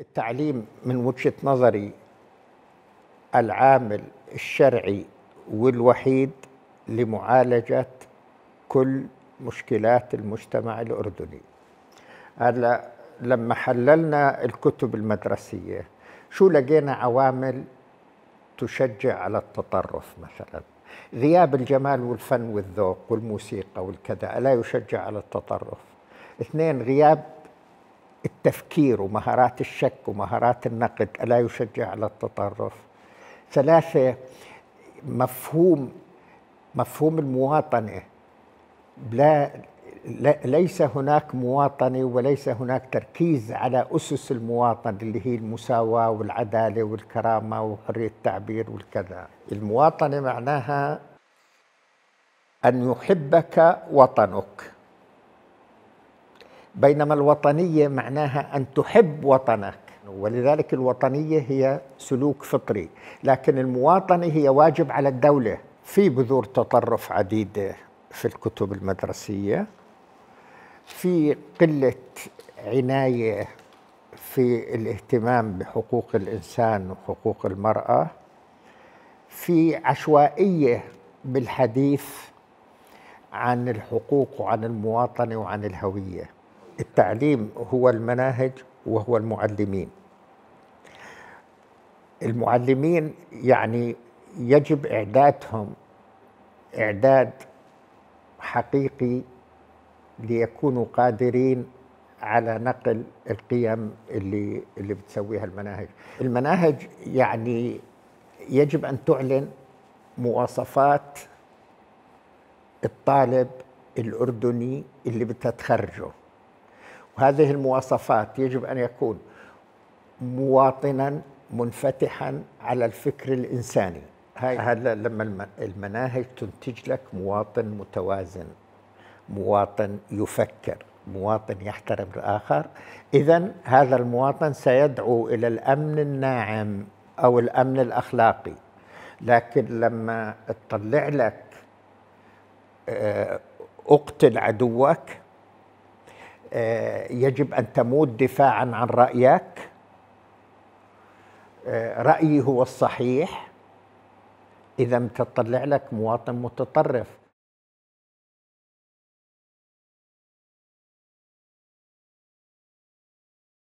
التعليم من وجهة نظري العامل الشرعي والوحيد لمعالجة كل مشكلات المجتمع الأردني. هلا لما حللنا الكتب المدرسية شو لقينا عوامل تشجع على التطرف مثلا؟ غياب الجمال والفن والذوق والموسيقى والكذا ألا يشجع على التطرف؟ اثنين غياب التفكير ومهارات الشك ومهارات النقد ألا يشجع على التطرف؟ ثلاثة مفهوم مفهوم المواطنة. لا ليس هناك مواطنة وليس هناك تركيز على أسس المواطنة اللي هي المساواة والعدالة والكرامة وحرية التعبير والكذا. المواطنة معناها أن يحبك وطنك. بينما الوطنية معناها أن تحب وطنك. ولذلك الوطنية هي سلوك فطري. لكن المواطنة هي واجب على الدولة. في بذور تطرف عديدة في الكتب المدرسية. في قلة عناية في الاهتمام بحقوق الإنسان وحقوق المرأة. في عشوائية بالحديث عن الحقوق وعن المواطنة وعن الهوية. التعليم هو المناهج وهو المعلمين. المعلمين يعني يجب إعدادهم إعداد حقيقي ليكونوا قادرين على نقل القيم اللي اللي بتسويها المناهج. المناهج يعني يجب أن تعلن مواصفات الطالب الأردني اللي بدها تخرجه وهذه المواصفات يجب أن يكون مواطنا منفتحا على الفكر الإنساني. هاي هذا لما المناهج تنتج لك مواطن متوازن مواطن يفكر مواطن يحترم الآخر. اذا هذا المواطن سيدعو إلى الأمن الناعم أو الأمن الأخلاقي. لكن لما تطلع لك آه، أقتل عدوك يجب أن تموت دفاعا عن رأيك. آه، رأيي هو الصحيح. إذا تطلع لك مواطن متطرف.